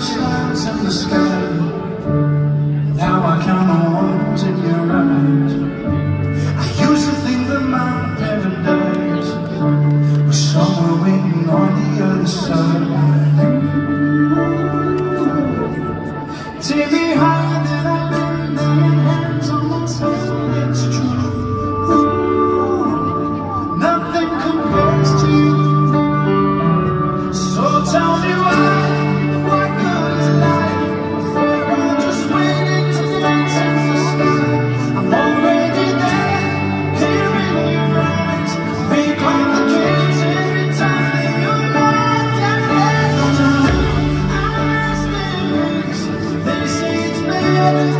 smiles in the sky. Now I count on ones in your eyes I used to think that my paradise Was somewhere waiting on the other side. Take me higher than I never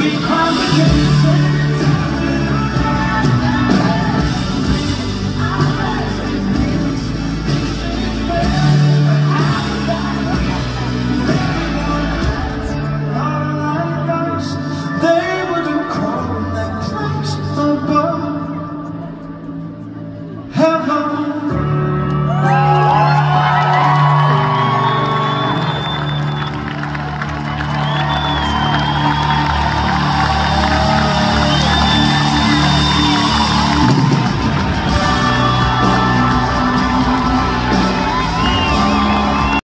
We complicated.